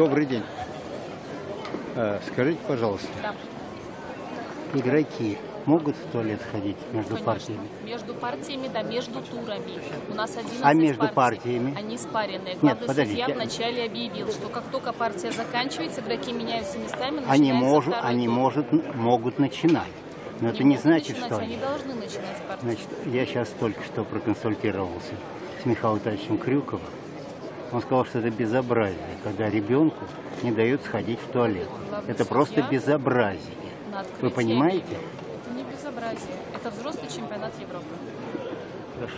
Добрый день. Э, Скажите, пожалуйста, Да, игроки могут в туалет ходить между конечно. партиями? Между партиями, да, между турами. У нас 11 А между партий. партиями? Они спаренные. Главный подождите. судья вначале объявил, что как только партия заканчивается, игроки меняются местами, Они, может, они тур. может, могут начинать. Но это не значит, начинать, что они должны начинать с партии. Значит, я сейчас только что проконсультировался с Михаилом Витальевичем Крюковым. Он сказал, что это безобразие, когда ребенку не дают сходить в туалет. Это просто безобразие. Вы понимаете? Это не безобразие. Это взрослый чемпионат Европы. Хорошо.